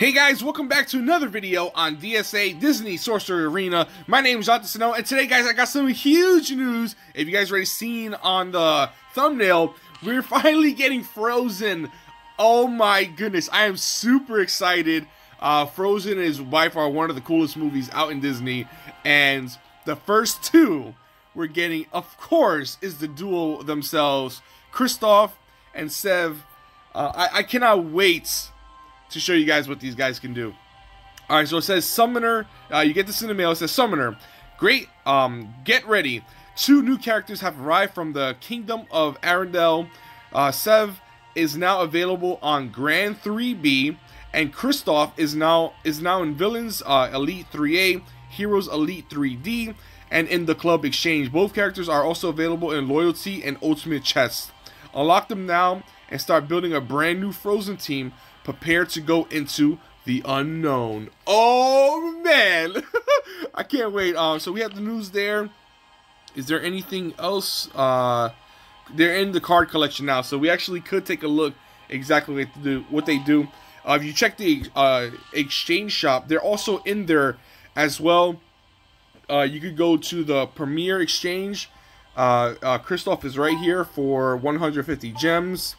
Hey guys, welcome back to another video on DSA Disney Sorcerer's Arena. My name is Jonathan Snow, and today guys, I got some huge news. If you guys already seen on the thumbnail, we're finally getting Frozen. Oh my goodness, I am super excited. Uh, Frozen is by far one of the coolest movies out in Disney, and the first two we're getting, of course, is the duo themselves, Kristoff and Sven. Uh, I, I cannot wait to show you guys what these guys can do. All right, so it says Summoner. Uh, you get this in the mail. It says Summoner. Great. Um, get ready. Two new characters have arrived from the Kingdom of Arendelle. Uh, Sven is now available on Grand 3B, and Kristoff is now is now in Villains uh, Elite 3A, Heroes Elite 3D, and in the Club Exchange. Both characters are also available in Loyalty and Ultimate Chest. Unlock them now and start building a brand new Frozen team prepared to go into the unknown. Oh man, I can't wait. Um, so we have the news there. Is there anything else? Uh, they're in the card collection now, so we actually could take a look exactly what they do. What they do. Uh, if you check the uh, exchange shop, they're also in there as well. Uh, you could go to the Premier Exchange. Uh, uh, Kristoff is right here for 150 gems.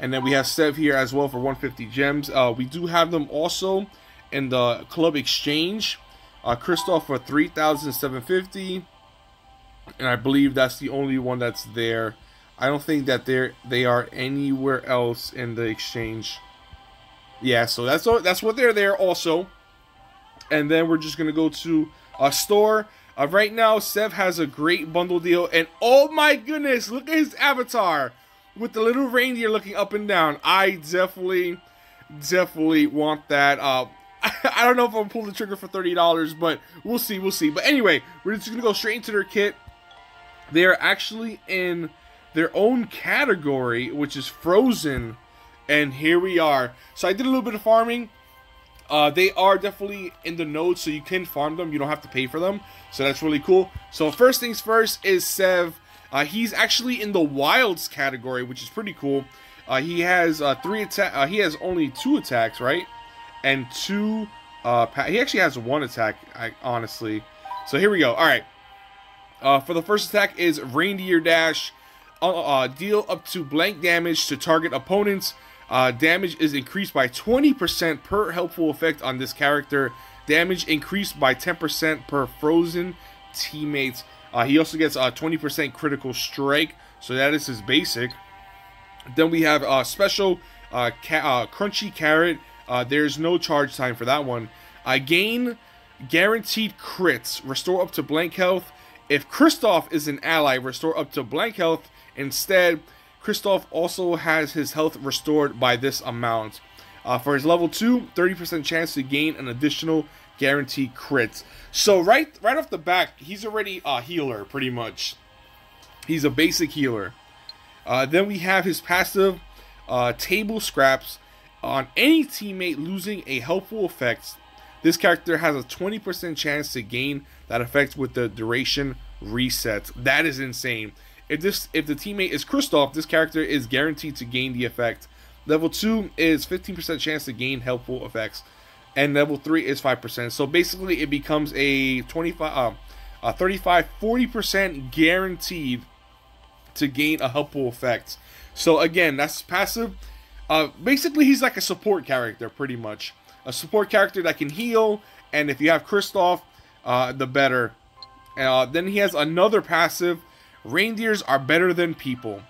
And then we have Sven here as well for 150 gems. Uh, we do have them also in the Club Exchange. Uh, for 3,750. And I believe that's the only one that's there. I don't think that they're they are anywhere else in the exchange. Yeah, so that's that's what they're there also. And then we're just gonna go to a store. Uh, right now, Sven has a great bundle deal, and oh my goodness, look at his avatar with the little reindeer looking up and down. I definitely, definitely want that. Uh, I don't know if I'll pull the trigger for $30, but we'll see, we'll see. But anyway, we're just going to go straight into their kit. They're actually in their own category, which is Frozen. And here we are. So I did a little bit of farming. Uh, they are definitely in the nodes, so you can farm them. You don't have to pay for them. So that's really cool. So first things first is Sven. Uh, he's actually in the wilds category, which is pretty cool. Uh, he has uh, three attack. Uh, he has only two attacks, right? And two. Uh, he actually has one attack, I, honestly. So here we go. All right. Uh, for the first attack is Reindeer Dash. deal up to blank damage to target opponents. damage is increased by 20% per helpful effect on this character. Damage increased by 10% per frozen teammates. Uh, he also gets a uh, 20% critical strike, so that is his basic. Then we have a uh, special uh, ca uh, crunchy carrot. Uh, there's no charge time for that one. I gain guaranteed crits. Restore up to blank health. If Kristoff is an ally, restore up to blank health. Instead, Kristoff also has his health restored by this amount. Uh, for his level 2, 30% chance to gain an additional guaranteed crits. So right right off the back, he's already a healer, pretty much. He's a basic healer. Uh, then we have his passive uh, table scraps on any teammate losing a helpful effect. This character has a 20% chance to gain that effect with the duration reset. That is insane. If this if the teammate is Kristoff, this character is guaranteed to gain the effect. Level 2 is 15% chance to gain helpful effects and level 3 is 5%. So basically it becomes a 25 uh, a 35 40% guaranteed to gain a helpful effect. So again, that's passive. Uh, basically he's like a support character pretty much. A support character that can heal and if you have Kristoff, uh, the better. Uh, then he has another passive. Reindeers are better than people.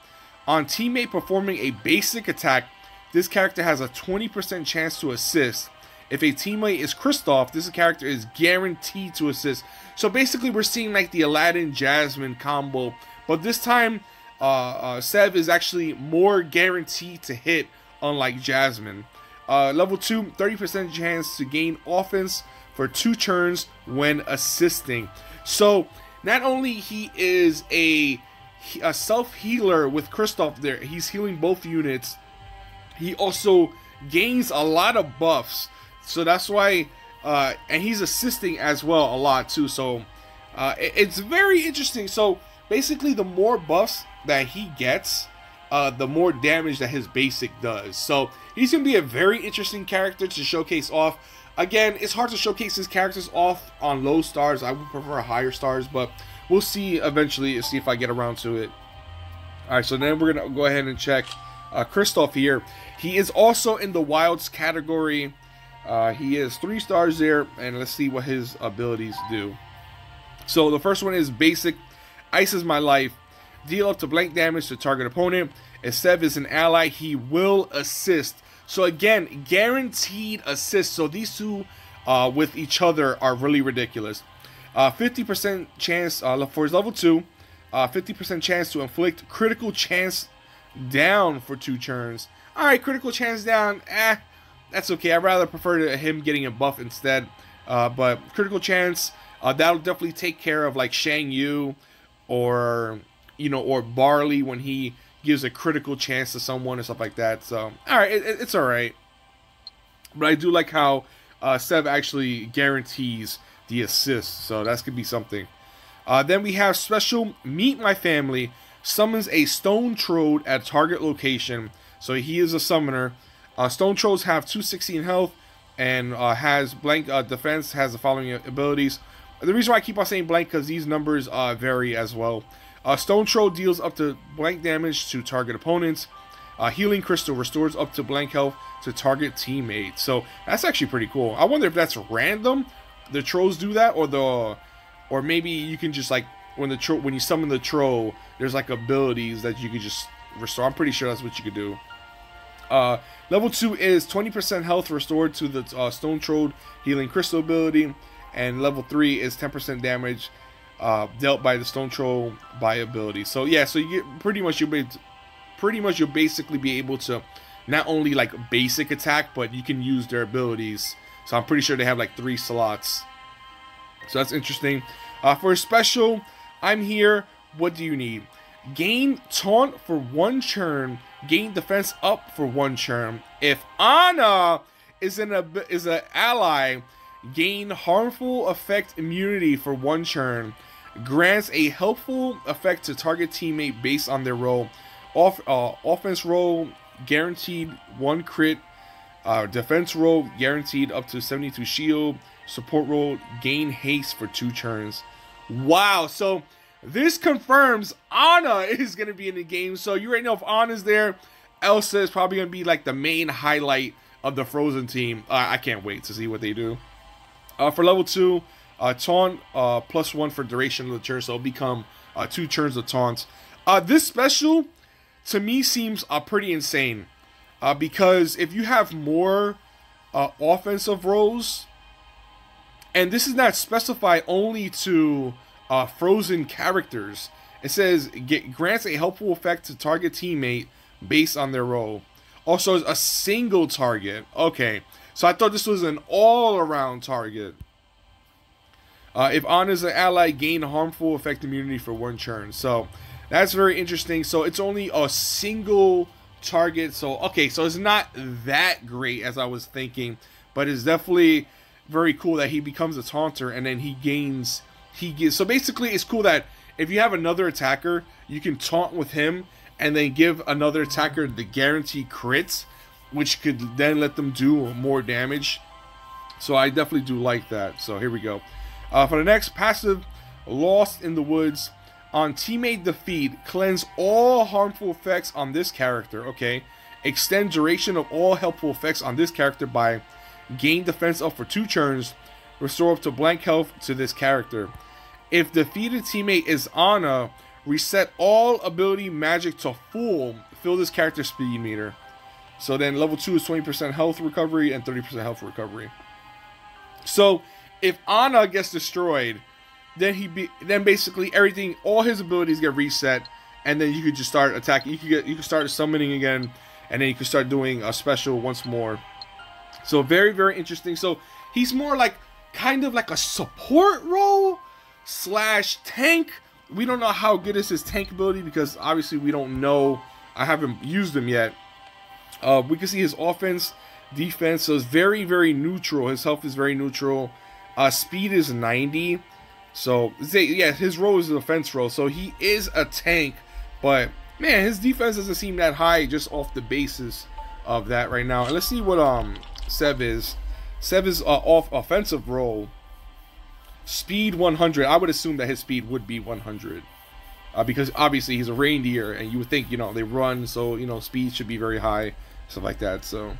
On teammate performing a basic attack, this character has a 20% chance to assist if a teammate is Kristoff, this character is guaranteed to assist. So basically, we're seeing like the Aladdin Jasmine combo, but this time, uh, uh, Sven is actually more guaranteed to hit, unlike Jasmine. Uh, level 2, 30% chance to gain offense for two turns when assisting. So, not only he is a, a self healer with Kristoff there, he's healing both units. He also gains a lot of buffs. So that's why, uh, and he's assisting as well a lot too. So uh, it, it's very interesting. So basically, the more buffs that he gets, uh, the more damage that his basic does. So he's going to be a very interesting character to showcase off. Again, it's hard to showcase his characters off on low stars. I would prefer higher stars, but we'll see eventually. See if I get around to it. All right, so then we're gonna go ahead and check uh, Kristoff here. He is also in the wilds category. Uh, he is three stars there, and let's see what his abilities do. So the first one is basic. Ice is my life. Deal up to blank damage to target opponent. If Sven is an ally, he will assist. So again, guaranteed assist. So these two uh, with each other are really ridiculous. 50% uh, chance uh, for his level 2. 50% uh, chance to inflict critical chance down for two turns. Alright, critical chance down. Eh, that's okay. I'd rather prefer him getting a buff instead. Uh, but critical chance, uh, that'll definitely take care of like Shan Yu or you know, or Barley when he gives a critical chance to someone and stuff like that. So, all right, it, it's all right. But I do like how uh, Sven actually guarantees the assist, so that's gonna be something. Uh, then we have special Meet My Family summons a Stone Troll at target location. So he is a summoner. Uh, Stone Trolls have 216 health and uh, has blank uh, defense, has the following abilities. The reason why I keep on saying blank because these numbers uh, vary as well. Uh, Stone Troll deals up to blank damage to target opponents. Uh, Healing Crystal restores up to blank health to target teammates. So that's actually pretty cool. I wonder if that's random. The trolls do that, or the, or maybe you can just like when the tro when you summon the troll, there's like abilities that you can just restore. I'm pretty sure that's what you could do. Uh, level two is 20% health restored to the uh, Stone Troll Healing Crystal ability, and level three is 10% damage uh, dealt by the Stone Troll by ability. So yeah, so you get pretty much you'll be pretty much you'll basically be able to not only like basic attack, but you can use their abilities. So I'm pretty sure they have like three slots. So that's interesting. Uh, for a special, I'm here. What do you need? Gain taunt for one turn. Gain defense up for one turn. If Anna is an is an ally, gain harmful effect immunity for one turn grants a helpful effect to target teammate based on their role. Off, uh, offense role guaranteed one crit. Uh, defense role guaranteed up to 72 shield. Support role gain haste for two turns. Wow, so this confirms Anna is going to be in the game. So you already know if Anna's there, Elsa is probably going to be like the main highlight of the Frozen team. Uh, I can't wait to see what they do. Uh, for level 2, uh, taunt uh, plus one for duration of the turn, so it'll become uh, two turns of taunts. Uh, this special, to me, seems uh, pretty insane. Uh, because if you have more uh, offensive roles, and this is not specified only to uh, frozen characters, it says get, grants a helpful effect to target teammate based Anna their role. Also, a single target. Okay, so I thought this was an all-around target. Uh, if on is an ally, gain harmful effect immunity for one turn. So that's very interesting. So it's only a single target. So okay, so it's not that great as I was thinking, but it's definitely very cool that he becomes a taunter and then he gains he gets so basically it's cool that if you have another attacker, you can taunt with him and then give another attacker the guarantee crits, which could then let them do more damage. So I definitely do like that. So here we go. Uh, for the next passive, Lost in the Woods. On teammate defeat, cleanse all harmful effects on this character. Okay. Extend duration of all helpful effects on this character by gain defense up for two turns. Restore up to blank health to this character. If defeated teammate is Anna, reset all ability magic to full. Fill this character speed meter. So then level 2 is 20% health recovery and 30% health recovery. So if Anna gets destroyed, then he be then basically everything, all his abilities get reset, and then you could just start attacking. You could get you could start summoning again, and then you could start doing a special once more. So very very interesting. So he's more like kind of like a support role slash tank. We don't know how good is his tank ability because obviously we don't know. I haven't used him yet. Uh, we can see his offense, defense. So it's very very neutral. His health is very neutral. Uh, speed is 90. So, yeah, his role is a defense role. So he is a tank, but Man, his defense doesn't seem that high just off the basis of that right now. And let's see what um Sven is. Sven is uh, off offensive role. Speed 100. I would assume that his speed would be 100. Uh, because obviously he's a reindeer and you would think, you know, they run, so, you know, speed should be very high, stuff like that. So,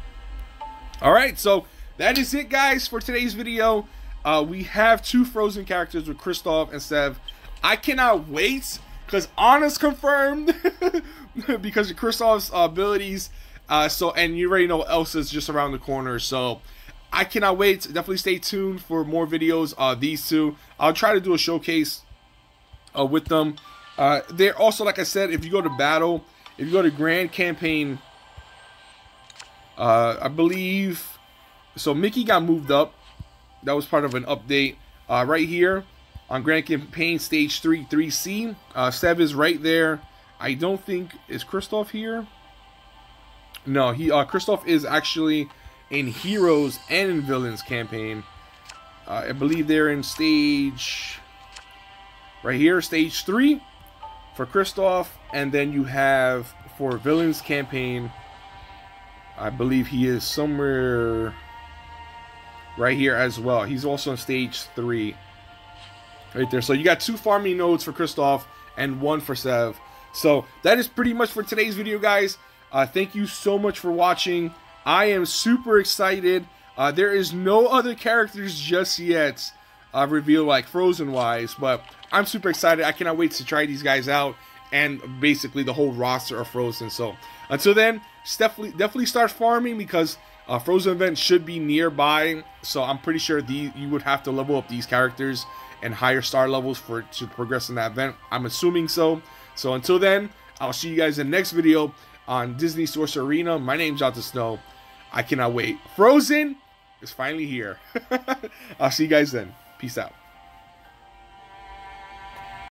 all right, so that is it, guys, for today's video. Uh, we have two Frozen characters with Kristoff and Sven. I cannot wait because Anna's confirmed because of Kristoff's uh, abilities. So, and you already know Elsa's just around the corner. So, I cannot wait. Definitely stay tuned for more videos. Uh, these two, I'll try to do a showcase uh, with them. Uh, they're also, like I said, if you go to battle, if you go to Grand Campaign, uh, I believe, so Mickey got moved up. That was part of an update. Uh, right here on Grand Campaign Stage 3, 3C. Uh, Sven is right there. I don't think, is Kristoff here? No, he uh, Kristoff is actually in Heroes and in Villains campaign. Uh, I believe they're in stage right here, stage three for Kristoff, and then you have for Villains campaign. I believe he is somewhere right here as well. He's also on stage three, right there. So you got two farming nodes for Kristoff and one for Sven. So that is pretty much for today's video, guys. Uh, thank you so much for watching. I am super excited. Uh, there is no other characters just yet uh, revealed like Frozen wise, but I'm super excited. I cannot wait to try these guys out and basically the whole roster of Frozen. So until then, definitely definitely start farming because uh, Frozen event should be nearby. So I'm pretty sure the you would have to level up these characters and higher star levels for to progress in that event. I'm assuming so. So until then, I'll see you guys in the next video on Disney Sorcerer Arena. My name's Jonathan Snow. I cannot wait. Frozen is finally here. I'll see you guys then. Peace out.